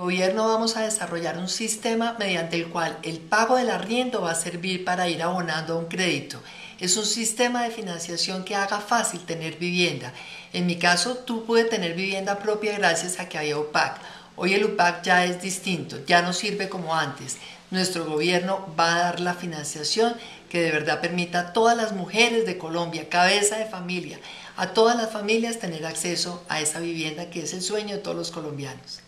Gobierno vamos a desarrollar un sistema mediante el cual el pago del arriendo va a servir para ir abonando a un crédito. Es un sistema de financiación que haga fácil tener vivienda. En mi caso, tú pude tener vivienda propia gracias a que había UPAC. Hoy el UPAC ya es distinto, ya no sirve como antes. Nuestro gobierno va a dar la financiación que de verdad permita a todas las mujeres de Colombia, cabeza de familia, a todas las familias tener acceso a esa vivienda que es el sueño de todos los colombianos.